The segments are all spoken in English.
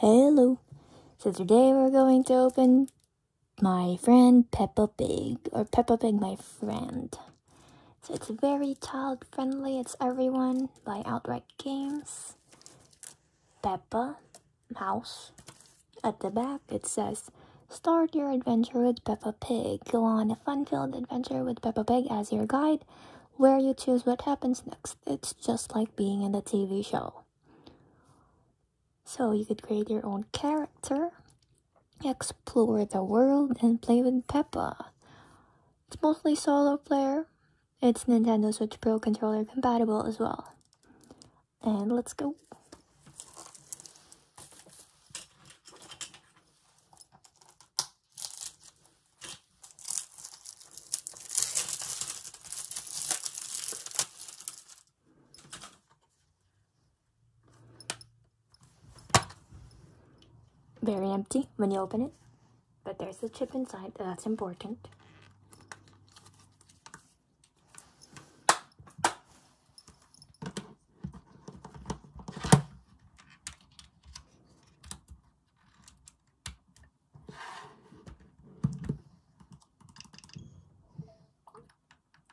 Hello. So today we're going to open my friend Peppa Pig, or Peppa Pig my friend. So it's very child friendly, it's everyone by Outright Games. Peppa, mouse. At the back it says, Start your adventure with Peppa Pig. Go on a fun filled adventure with Peppa Pig as your guide, where you choose what happens next. It's just like being in the TV show. So you could create your own character, explore the world, and play with Peppa. It's mostly solo player. It's Nintendo Switch Pro controller compatible as well. And let's go. Very empty when you open it, but there's a chip inside, that's important.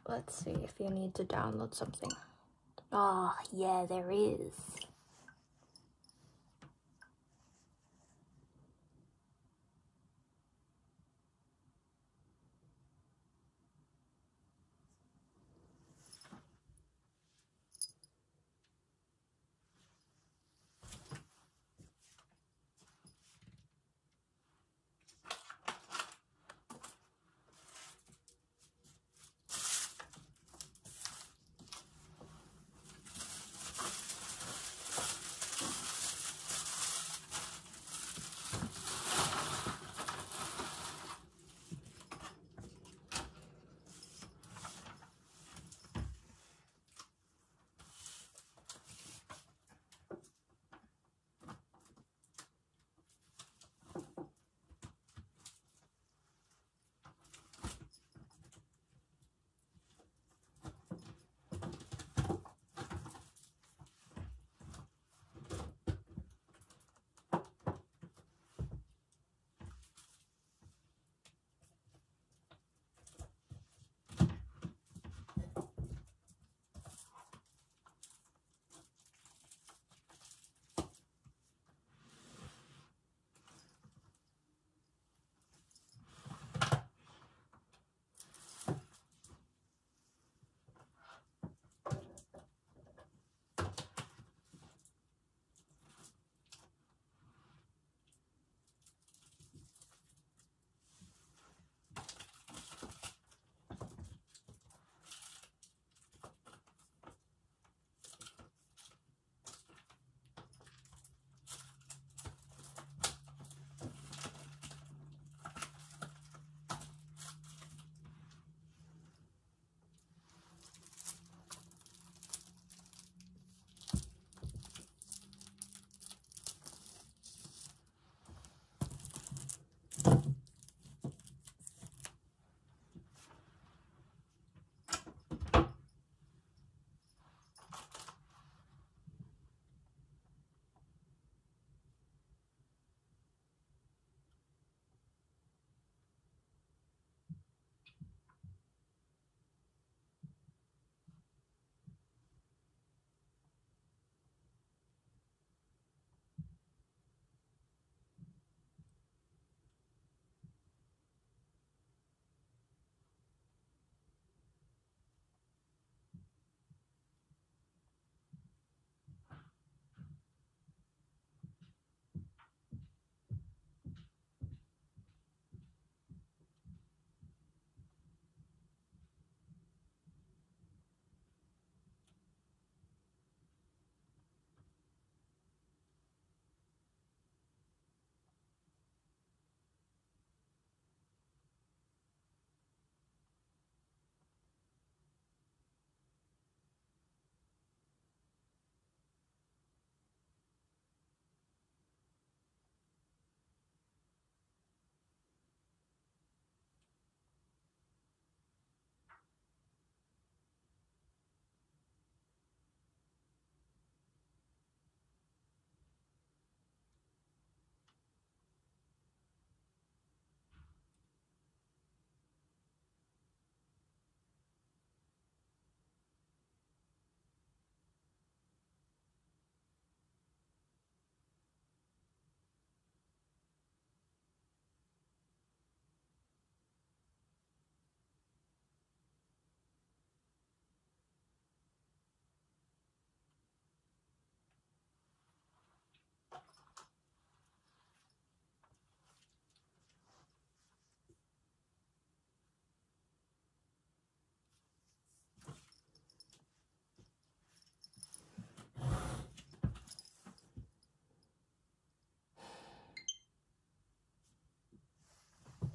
Let's see if you need to download something. Oh, yeah, there is.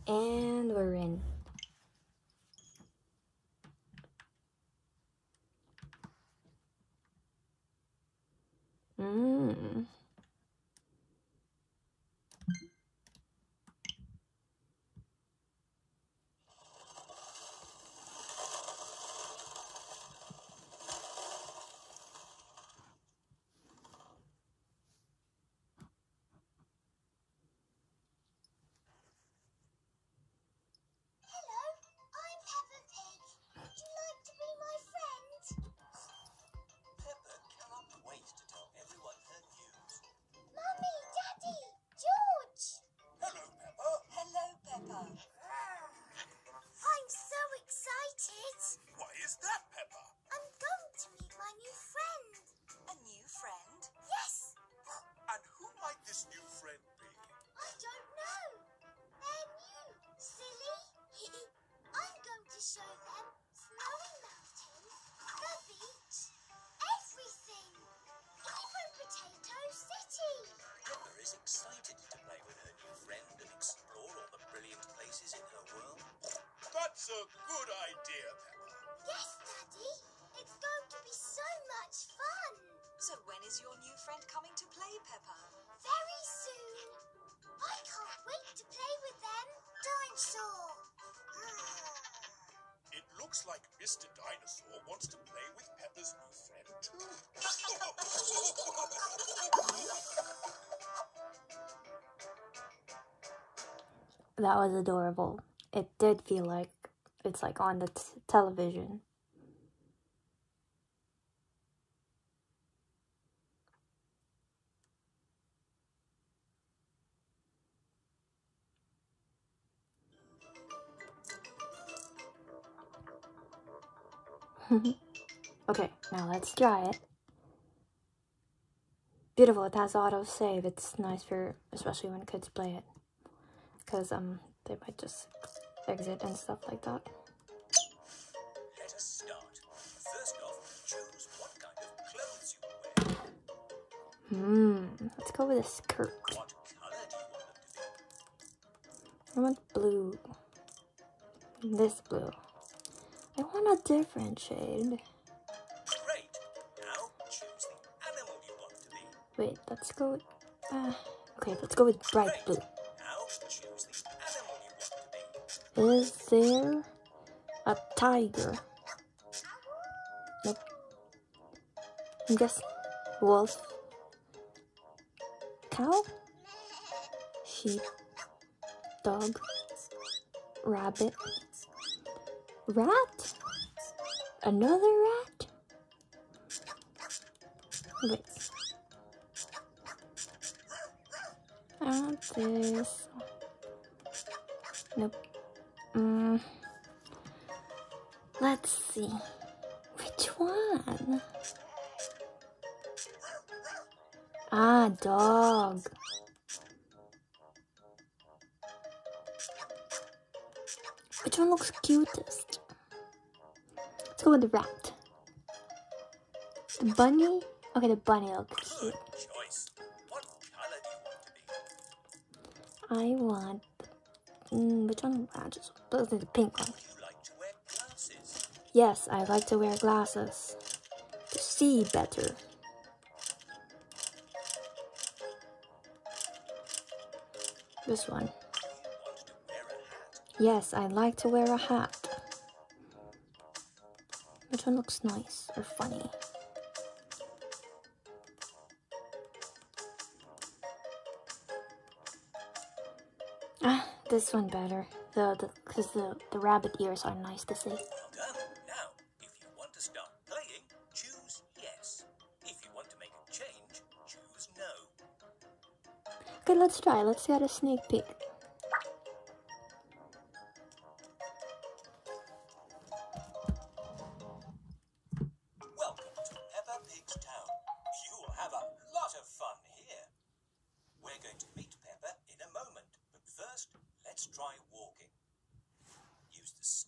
And we're in. Show them Snowy Mountain, the beach, everything. Even Potato City. Peppa is excited to play with her new friend and explore all the brilliant places in her world. That's a good idea, Peppa. Yes, Daddy. It's going to be so much fun. So when is your new friend coming to play, Peppa? Very soon. I can't wait to play with them. Dinosaur. Looks like Mr. Dinosaur wants to play with Peppa's new friend, too. That was adorable. It did feel like it's like on the television. okay, now let's try it. Beautiful, it has auto save. It's nice for especially when kids play it. Because um they might just exit and stuff like that. Let us start. First off, choose what kind of clothes you wear. Hmm, let's go with a skirt. What color do you want them to be? I want blue. This blue. I want a different shade. Great. Now choose the animal you want to be. Wait, let's go with. Uh, okay, let's go with bright Great. blue. Now choose the animal you want to be. Is there a tiger? Nope. I'm guessing wolf. Cow? Sheep. Dog. Rabbit. Rat? Another rat? Wait. This. Nope. Mm. Let's see. Which one? Ah, dog. Which one looks cutest? Let's go with the rat. The bunny? Okay, the bunny looks cute. I want. Mm, which one? I just. Let's do the pink one. Yes, I like to wear glasses to see better. This one. Yes, I like to wear a hat. Which one looks nice or funny? Ah, this one better. The the because the the rabbit ears are nice to see. Well done. Now, if you want to start playing, choose yes. If you want to make a change, choose no. Okay, let's try. Let's get a sneak peek.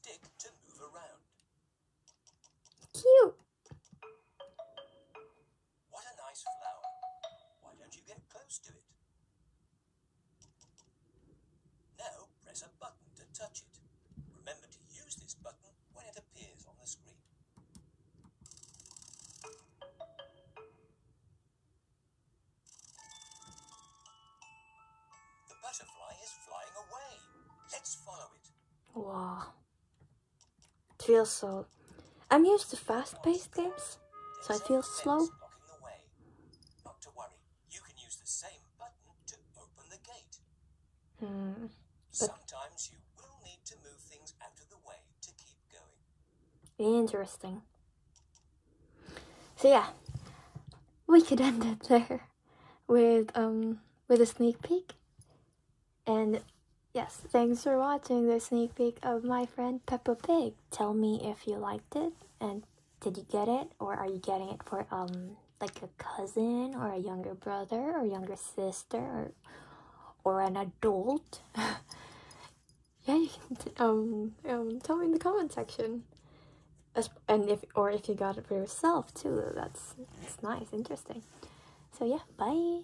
Stick to move around. Cute. It feels so. I'm used to fast paced games, so I feel slow. blocking the way. Not to worry. You can use the same button to open the gate. Hmm. Sometimes you will need to move things out of the way to keep going. Interesting. So yeah, we could end it there with um with a sneak peek. And yes, thanks for watching the sneak peek of my friend Peppa Pig. Tell me if you liked it and did you get it or are you getting it for um like a cousin or a younger brother or younger sister or or an adult? yeah, you can um um tell me in the comment section. And if or if you got it for yourself too that's that's nice interesting so yeah bye